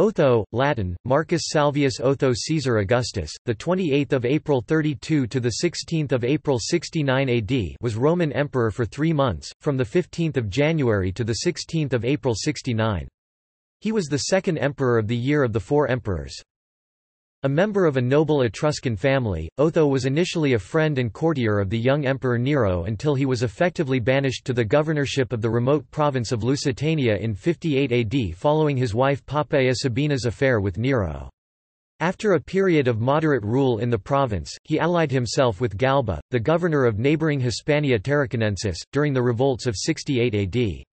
Otho, Latin, Marcus Salvius Otho Caesar Augustus, the 28th of April 32 to the 16th of April 69 AD, was Roman emperor for 3 months, from the 15th of January to the 16th of April 69. He was the second emperor of the year of the four emperors. A member of a noble Etruscan family, Otho was initially a friend and courtier of the young Emperor Nero until he was effectively banished to the governorship of the remote province of Lusitania in 58 AD following his wife Poppaea Sabina's affair with Nero. After a period of moderate rule in the province, he allied himself with Galba, the governor of neighbouring Hispania Tarraconensis, during the revolts of 68 AD.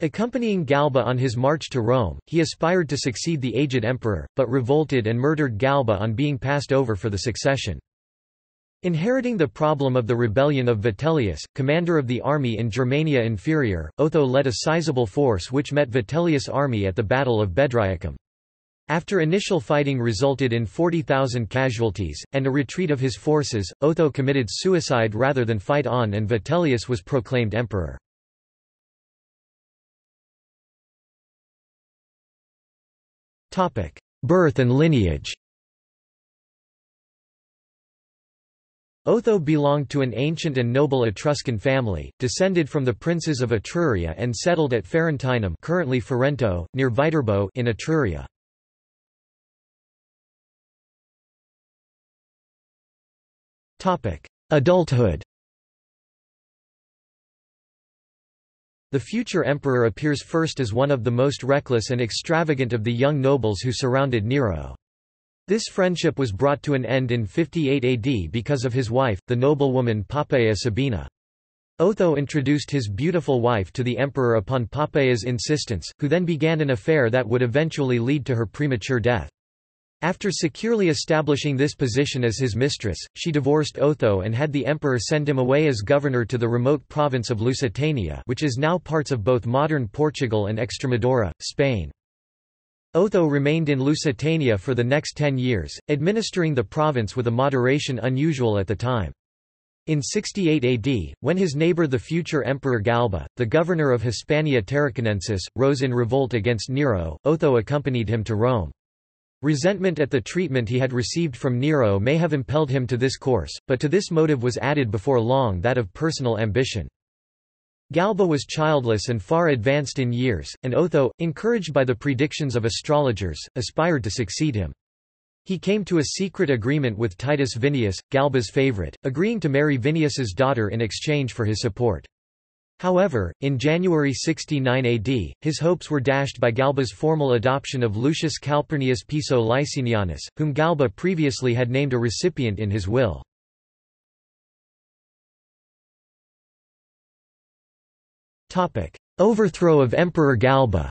Accompanying Galba on his march to Rome, he aspired to succeed the aged emperor, but revolted and murdered Galba on being passed over for the succession. Inheriting the problem of the rebellion of Vitellius, commander of the army in Germania Inferior, Otho led a sizable force which met Vitellius' army at the Battle of Bedriacum. After initial fighting resulted in 40,000 casualties, and a retreat of his forces, Otho committed suicide rather than fight on and Vitellius was proclaimed emperor. Birth and lineage. Otho belonged to an ancient and noble Etruscan family, descended from the princes of Etruria and settled at Ferentinum currently Ferento, near Viterbo in Etruria. Adulthood The future emperor appears first as one of the most reckless and extravagant of the young nobles who surrounded Nero. This friendship was brought to an end in 58 AD because of his wife, the noblewoman Poppaea Sabina. Otho introduced his beautiful wife to the emperor upon Poppaea's insistence, who then began an affair that would eventually lead to her premature death. After securely establishing this position as his mistress, she divorced Otho and had the emperor send him away as governor to the remote province of Lusitania which is now parts of both modern Portugal and Extremadura, Spain. Otho remained in Lusitania for the next ten years, administering the province with a moderation unusual at the time. In 68 AD, when his neighbor the future Emperor Galba, the governor of Hispania Tarraconensis, rose in revolt against Nero, Otho accompanied him to Rome. Resentment at the treatment he had received from Nero may have impelled him to this course, but to this motive was added before long that of personal ambition. Galba was childless and far advanced in years, and Otho, encouraged by the predictions of astrologers, aspired to succeed him. He came to a secret agreement with Titus Vinius, Galba's favorite, agreeing to marry Vinius's daughter in exchange for his support. However, in January 69 AD, his hopes were dashed by Galba's formal adoption of Lucius Calpurnius Piso Licinianus, whom Galba previously had named a recipient in his will. Overthrow of Emperor Galba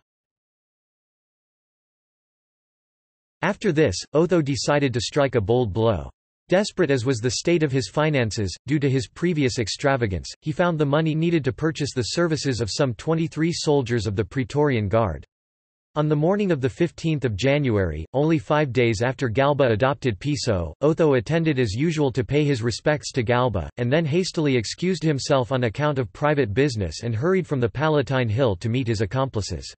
After this, Otho decided to strike a bold blow. Desperate as was the state of his finances, due to his previous extravagance, he found the money needed to purchase the services of some 23 soldiers of the Praetorian Guard. On the morning of 15 January, only five days after Galba adopted Piso, Otho attended as usual to pay his respects to Galba, and then hastily excused himself on account of private business and hurried from the Palatine Hill to meet his accomplices.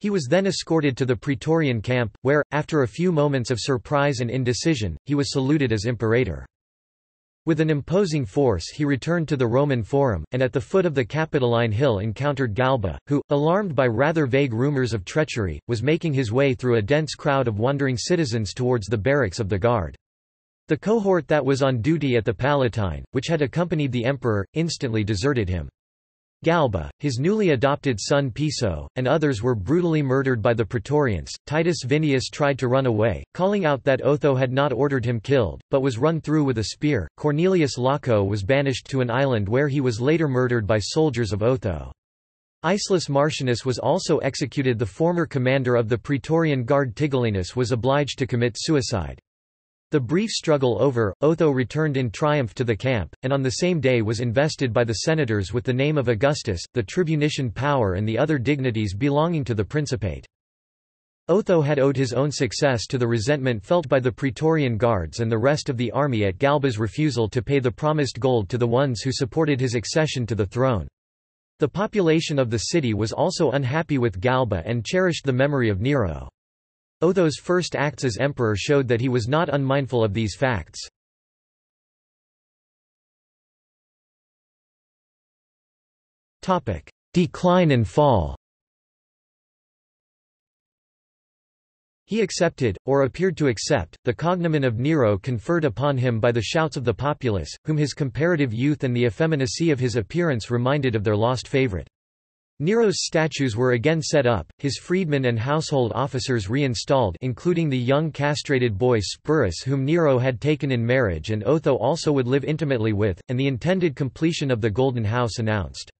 He was then escorted to the Praetorian camp, where, after a few moments of surprise and indecision, he was saluted as imperator. With an imposing force he returned to the Roman Forum, and at the foot of the Capitoline Hill encountered Galba, who, alarmed by rather vague rumors of treachery, was making his way through a dense crowd of wondering citizens towards the barracks of the guard. The cohort that was on duty at the Palatine, which had accompanied the emperor, instantly deserted him. Galba, his newly adopted son Piso, and others were brutally murdered by the Praetorians. Titus Vinius tried to run away, calling out that Otho had not ordered him killed, but was run through with a spear. Cornelius Laco was banished to an island where he was later murdered by soldiers of Otho. Icelus Marcianus was also executed. The former commander of the Praetorian Guard Tigellinus was obliged to commit suicide. The brief struggle over, Otho returned in triumph to the camp, and on the same day was invested by the senators with the name of Augustus, the tribunician power and the other dignities belonging to the Principate. Otho had owed his own success to the resentment felt by the Praetorian Guards and the rest of the army at Galba's refusal to pay the promised gold to the ones who supported his accession to the throne. The population of the city was also unhappy with Galba and cherished the memory of Nero. Otho's first acts as emperor showed that he was not unmindful of these facts. Decline and fall He accepted, or appeared to accept, the cognomen of Nero conferred upon him by the shouts of the populace, whom his comparative youth and the effeminacy of his appearance reminded of their lost favorite. Nero's statues were again set up, his freedmen and household officers reinstalled including the young castrated boy Sporus whom Nero had taken in marriage and Otho also would live intimately with, and the intended completion of the Golden House announced.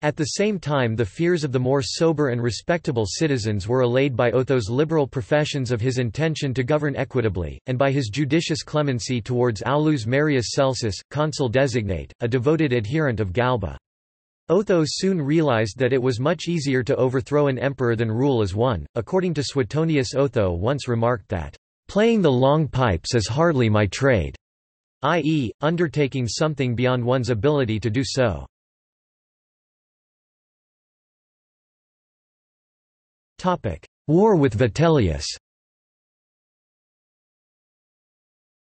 At the same time the fears of the more sober and respectable citizens were allayed by Otho's liberal professions of his intention to govern equitably, and by his judicious clemency towards Aulus Marius Celsus, consul designate, a devoted adherent of Galba. Otho soon realized that it was much easier to overthrow an emperor than rule as one. According to Suetonius, Otho once remarked that, Playing the long pipes is hardly my trade, i.e., undertaking something beyond one's ability to do so. War with Vitellius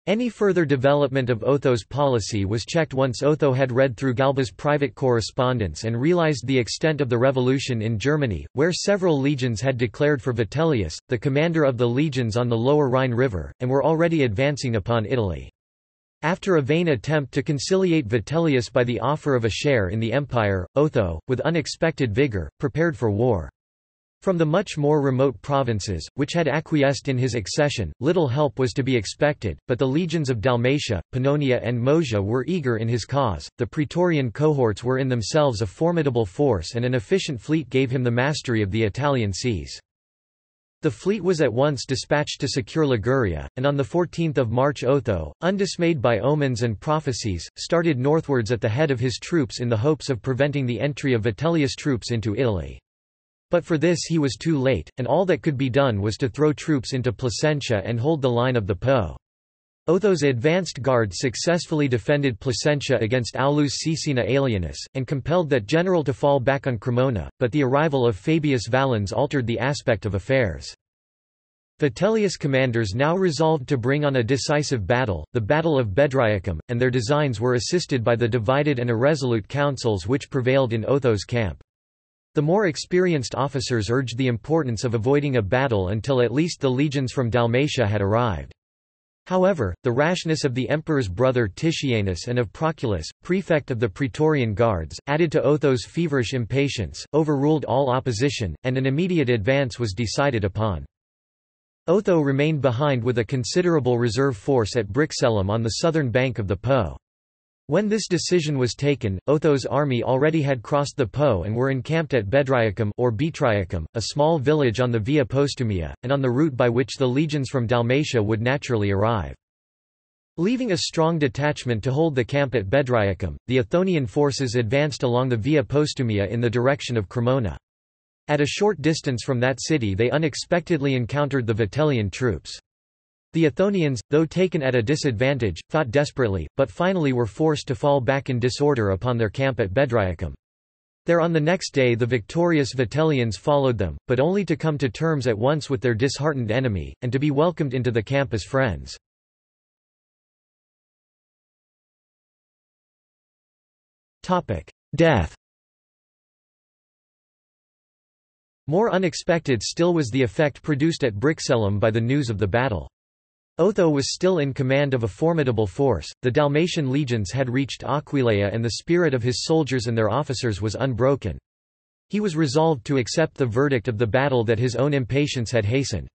Any further development of Otho's policy was checked once Otho had read through Galba's private correspondence and realized the extent of the revolution in Germany, where several legions had declared for Vitellius, the commander of the legions on the lower Rhine River, and were already advancing upon Italy. After a vain attempt to conciliate Vitellius by the offer of a share in the empire, Otho, with unexpected vigor, prepared for war. From the much more remote provinces, which had acquiesced in his accession, little help was to be expected, but the legions of Dalmatia, Pannonia, and Moesia were eager in his cause. The Praetorian cohorts were in themselves a formidable force, and an efficient fleet gave him the mastery of the Italian seas. The fleet was at once dispatched to secure Liguria, and on 14 March Otho, undismayed by omens and prophecies, started northwards at the head of his troops in the hopes of preventing the entry of Vitellius' troops into Italy. But for this he was too late, and all that could be done was to throw troops into Placentia and hold the line of the Po. Otho's advanced guard successfully defended Placentia against Aulus Caecina Aelianus, and compelled that general to fall back on Cremona, but the arrival of Fabius Valens altered the aspect of affairs. Vitellius' commanders now resolved to bring on a decisive battle, the Battle of Bedriacum, and their designs were assisted by the divided and irresolute councils which prevailed in Otho's camp. The more experienced officers urged the importance of avoiding a battle until at least the legions from Dalmatia had arrived. However, the rashness of the emperor's brother Titianus and of Proculus, prefect of the Praetorian Guards, added to Otho's feverish impatience, overruled all opposition, and an immediate advance was decided upon. Otho remained behind with a considerable reserve force at Brixellum on the southern bank of the Po. When this decision was taken, Otho's army already had crossed the Po and were encamped at Bedriacum or Betriacum, a small village on the Via Postumia, and on the route by which the legions from Dalmatia would naturally arrive. Leaving a strong detachment to hold the camp at Bedriacum, the Othonian forces advanced along the Via Postumia in the direction of Cremona. At a short distance from that city they unexpectedly encountered the Vitellian troops. The Othonians, though taken at a disadvantage, fought desperately, but finally were forced to fall back in disorder upon their camp at Bedriacum. There on the next day the victorious Vitellians followed them, but only to come to terms at once with their disheartened enemy, and to be welcomed into the camp as friends. Death More unexpected still was the effect produced at Brixellum by the news of the battle. Otho was still in command of a formidable force, the Dalmatian legions had reached Aquileia and the spirit of his soldiers and their officers was unbroken. He was resolved to accept the verdict of the battle that his own impatience had hastened.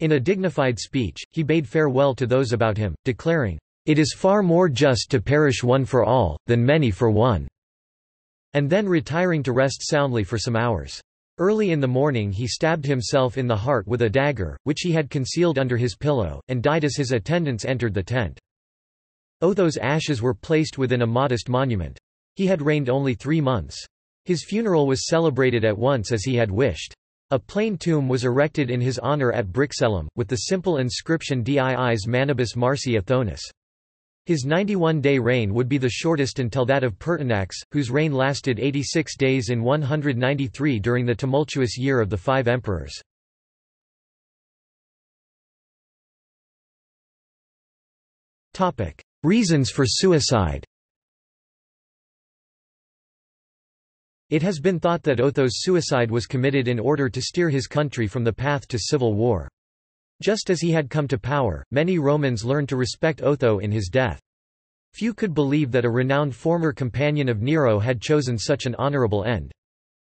In a dignified speech, he bade farewell to those about him, declaring, "...it is far more just to perish one for all, than many for one," and then retiring to rest soundly for some hours. Early in the morning he stabbed himself in the heart with a dagger, which he had concealed under his pillow, and died as his attendants entered the tent. Oh, Otho's ashes were placed within a modest monument. He had reigned only three months. His funeral was celebrated at once as he had wished. A plain tomb was erected in his honour at Brixellum, with the simple inscription Diis Manibus Marci Othonis. His 91-day reign would be the shortest until that of Pertinax, whose reign lasted 86 days in 193 during the tumultuous year of the five emperors. Reasons for suicide It has been thought that Otho's suicide was committed in order to steer his country from the path to civil war. Just as he had come to power, many Romans learned to respect Otho in his death. Few could believe that a renowned former companion of Nero had chosen such an honorable end.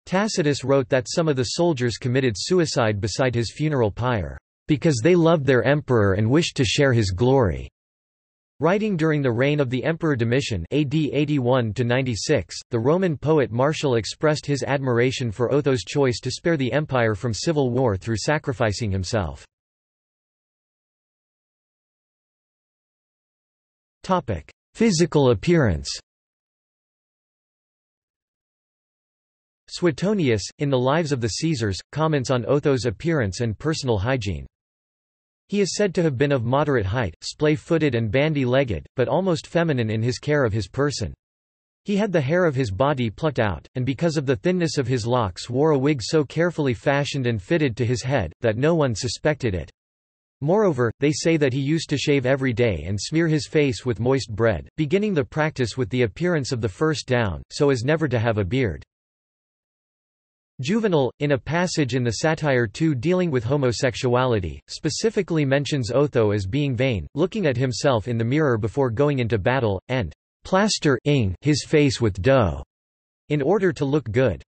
Tacitus wrote that some of the soldiers committed suicide beside his funeral pyre, "...because they loved their emperor and wished to share his glory." Writing during the reign of the Emperor Domitian AD 81 the Roman poet Martial expressed his admiration for Otho's choice to spare the empire from civil war through sacrificing himself. Physical appearance Suetonius, in The Lives of the Caesars, comments on Otho's appearance and personal hygiene. He is said to have been of moderate height, splay-footed and bandy-legged, but almost feminine in his care of his person. He had the hair of his body plucked out, and because of the thinness of his locks wore a wig so carefully fashioned and fitted to his head, that no one suspected it. Moreover, they say that he used to shave every day and smear his face with moist bread, beginning the practice with the appearance of the first down, so as never to have a beard. Juvenal, in a passage in the Satire II dealing with homosexuality, specifically mentions Otho as being vain, looking at himself in the mirror before going into battle, and plaster his face with dough, in order to look good.